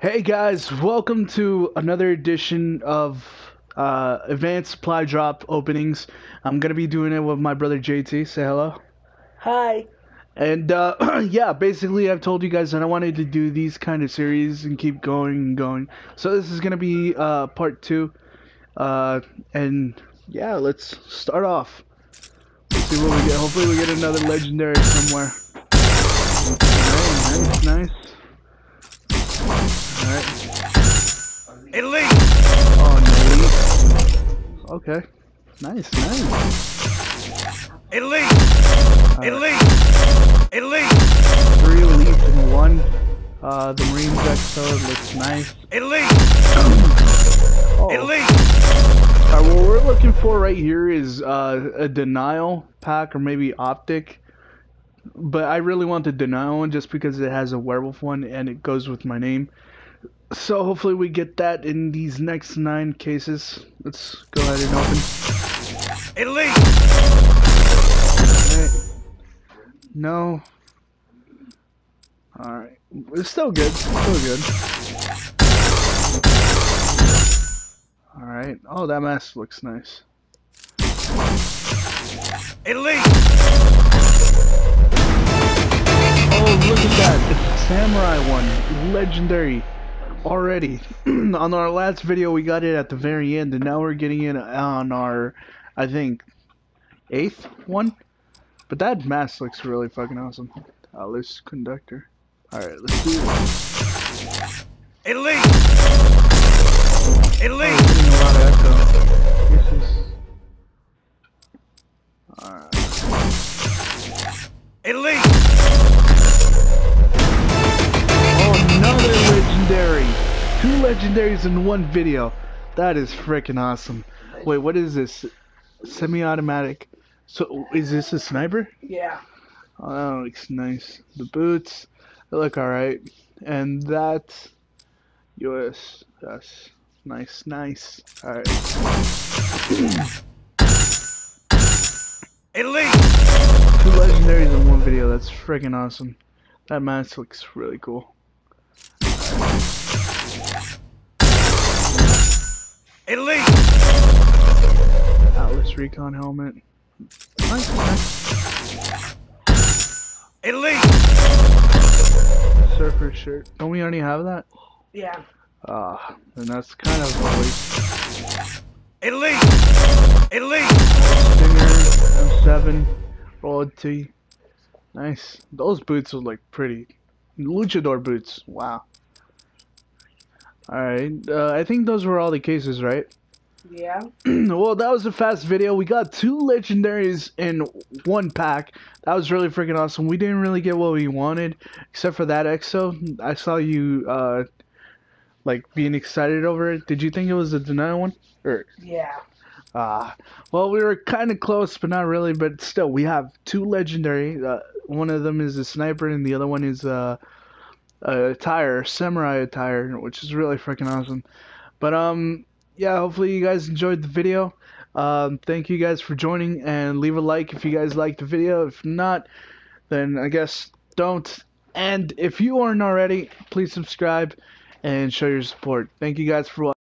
Hey guys, welcome to another edition of uh, Advanced Supply Drop openings. I'm gonna be doing it with my brother JT. Say hello. Hi. And uh, yeah, basically, I've told you guys that I wanted to do these kind of series and keep going and going. So this is gonna be uh, part two. Uh, and yeah, let's start off. Let's see what we get. Hopefully, we get another legendary somewhere. Nice, nice. Elite! Oh, no. Okay. Nice, nice. Elite! Elite! Elite! Three elites in one. Uh, the Marines episode looks nice. Elite! Oh. Elite! Alright, what we're looking for right here is uh, a denial pack or maybe optic. But I really want the denial one just because it has a werewolf one and it goes with my name. So hopefully we get that in these next nine cases. Let's go ahead and open. Elite! Alright. No. Alright. It's still good. Still good. Alright. Oh, that mask looks nice. Elite! Oh, look at that. A samurai one. Legendary. Already. on our last video, we got it at the very end, and now we're getting it on our, I think, eighth one? But that mask looks really fucking awesome. Uh, Alice Conductor. Alright, let's do it. Elite! Oh, Elite! we're legendaries in one video. That is freaking awesome. Wait, what is this? Semi-automatic. So, is this a sniper? Yeah. Oh, that looks nice. The boots, they look alright. And that, US, yes. Nice, nice. Alright. Elite! Two legendaries in one video. That's freaking awesome. That mask looks really cool. Elite! Atlas Recon helmet. Nice, nice. Elite! Surfer shirt. Don't we already have that? Yeah. Ah, and that's kind of a waste. Elite! Elite! Stinger, M7, rolled T. Nice. Those boots are like pretty. Luchador boots. Wow. Alright, uh, I think those were all the cases, right? Yeah. well, that was a fast video. We got two legendaries in one pack. That was really freaking awesome. We didn't really get what we wanted, except for that EXO. I saw you, uh, like, being excited over it. Did you think it was a denial one? Or, Yeah. ah, well, we were kind of close, but not really. But still, we have two legendary. Uh, one of them is a sniper, and the other one is uh, attire, samurai attire, which is really freaking awesome. But um, yeah, hopefully you guys enjoyed the video. Um, thank you guys for joining, and leave a like if you guys liked the video. If not, then I guess don't. And if you aren't already, please subscribe and show your support. Thank you guys for watching.